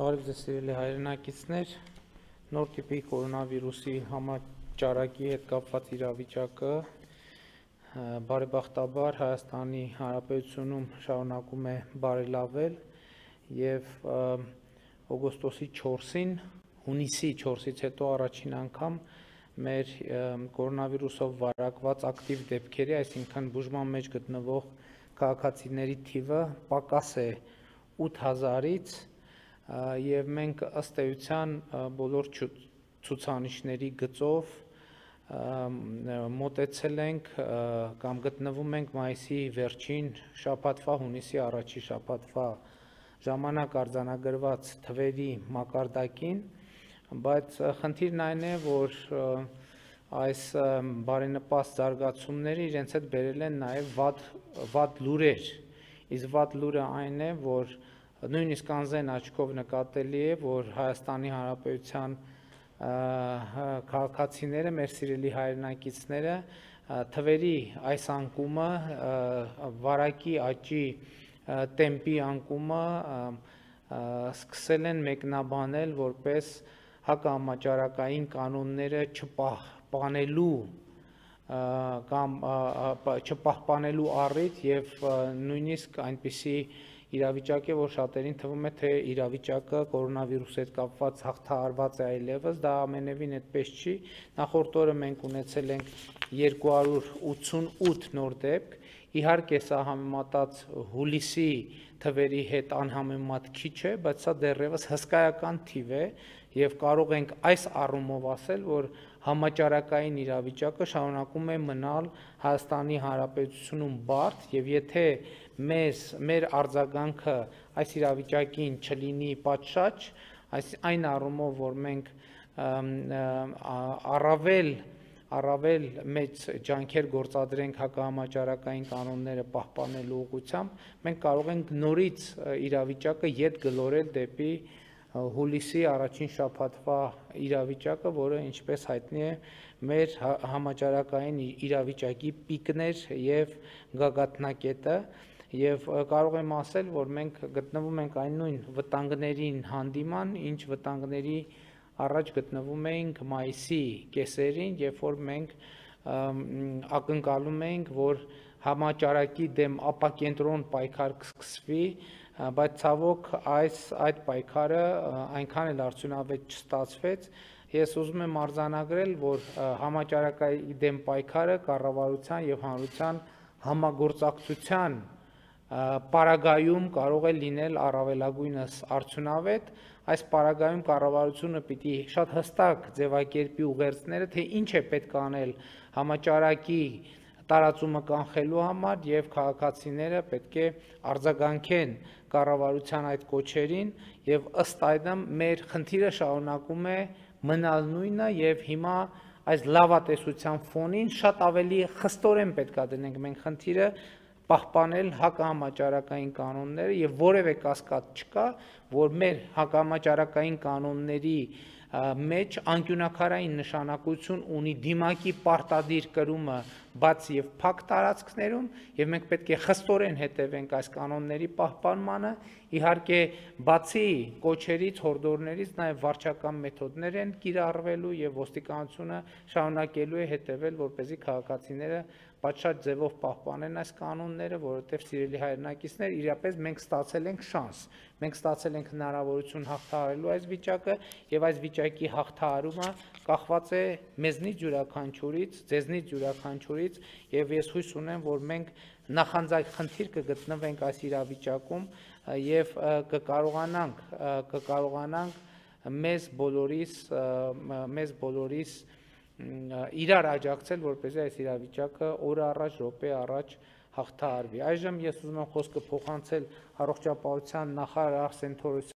Բարև ձեզ սիրելի հայրենակիցներ, նոր տիպի կորոնավիրուսի համաճարակի հետ կապված իրավիճակը բարեբախտաբար Հայաստանի Հանրապետությունում շարունակում է բարելավել եւ օգոստոսի 4-ին, հունիսի 4-ից հետո առաջին անգամ մեր կորոնավիրուսով վարակված ակտիվ դեպքերի, այսինքն բուժման մեջ գտնվող քաղաքացիների թիվը պակաս է 8000-ից եւ մենք ըստ էության բոլոր ցուցանիշների գծով մոտեցել ենք կամ գտնվում ենք մայիսի վերջին շաբաթվա հունիսի առաջի շաբաթվա ժամանակ արձանագրված թվերի մակարդակին, բայց խնդիրն այն է, որ այս բարենպաստ զարգացումները իրենց հետ բերել են նաև վատ վատ լուրեր։ Իսկ վատ լուրը այն է, որ նույնիսկ անզեն աչքով նկատելի է, որ Հայաստանի Հանրապետության քաղաքացիները, մեր սիրելի հայրենակիցները թվերի այս անկումը, վարակի աճի տեմպի անկումը սկսել են մեկնաբանել որպես հակահամաճարակային կանոնները չպահպանելու կամ չպահպանելու առիթ եւ նույնիսկ այնպիսի իրավիճակ է, որ շատերին թվում է, թե իրավիճակը կորոնավիրուսի հետ կապված հաղթահարված է այլևս, դա ամենևին այդպես չի։ Նախորդ օրը մենք ունեցել ենք 288 նոր դեպք, իհարկե սա համեմատած հուլիսի թվերի հետ անհամեմատ քիչ է, բայց սա դեռևս հսկայական թիվ է եւ կարող ենք այս առումով ասել, որ համաճարակային իրավիճակը շարունակում է մնալ Հայաստանի Հանրապետությունում բարդ եւ եթե մեզ մեր արձագանքը այս իրավիճակին չլինի պատշաճ, այս այն առումով, որ մենք առավել առավել մեծ ջանքեր գործադրենք հակահամաճարակային կանոնները պահպանելու ուղղությամբ, մենք կարող ենք նորից իրավիճակը յետ գլորել դեպի հուլիսի առաջին շաբաթվա իրավիճակը, որը ինչպես հայտնի է, մեր համաճարակային իրավիճակի պիկներ եւ գագաթնակետը եւ կարող եմ ասել, որ մենք գտնվում ենք այն նույն վտանգներին հանդիման, ինչ վտանգների առաջ գտնվում էինք մայիսի կեսերին, երբ որ մենք ակնկալում էինք, որ համաճարակի դեմ ապակենտրոն պայքար կսկսվի, բայց ցավոք այս այդ պայքարը այնքան էլ արդյունավետ չստացվեց, Ես ուզում եմ արձանագրել, որ համաճարակայի դեմ պայքարը կառավարության եւ հանրության համագործակցության պարագայում կարող է լինել առավելագույնս արդյունավետ, այս պարագայում կառավարությունը պիտի շատ հստակ ձևակերպի ուղերձները, թե ինչ է պետք անել համաճարակի տարածումը կանխելու համար եւ քաղաքացիները պետք է արձագանքեն կառավարության այդ կոչերին եւ ըստ այդմ մեր խնդիրը շարունակում է մնալ նույնը եւ հիմա այս լավատեսության ֆոնին շատ ավելի խստորեն պետքա դնենք մենք խնդիրը պահպանել հակահամաճարակային կանոնները եւ որևէ կասկած չկա, որ մեր հակահամաճարակային կանոնների մեջ անկյունակարային նշանակություն ունի դիմակի պարտադիր կրումը բաց եւ փակ տարածքներում եւ մենք պետք է խստորեն հետևենք այս կանոնների պահպանմանը իհարկե բացի կոչերից հորդորներից նաեւ վարչական մեթոդներ են կիրառվելու եւ ոստիկանությունը շարունակելու է հետևել որ เป զի քաղաքացիները պատշաճ ձևով պահպանեն այս կանոնները, որովհետև սիրելի հայրենակիցներ, իրապես մենք ստացել ենք շանս։ Մենք ստացել ենք հնարավորություն հաղթահարելու այս վիճակը եւ այս վիճակի հաղթահարումը կախված է մեզնից յուրաքանչյուրից, ձեզնից յուրաքանչյուրից եւ ես հույս ունեմ, որ մենք նախանձակ խնդիր կգտնվենք այս իրավիճակում եւ կկարողանանք կկարողանանք մեզ բոլորիս մեզ բոլորիս իրար աջակցել, որպեսզի այս իրավիճակը օրը առաջ, րոպե առաջ հաղթահարվի։ Այժմ ես ուզում եմ խոսքը փոխանցել առողջապահության նախարար Արսեն Թորոսյան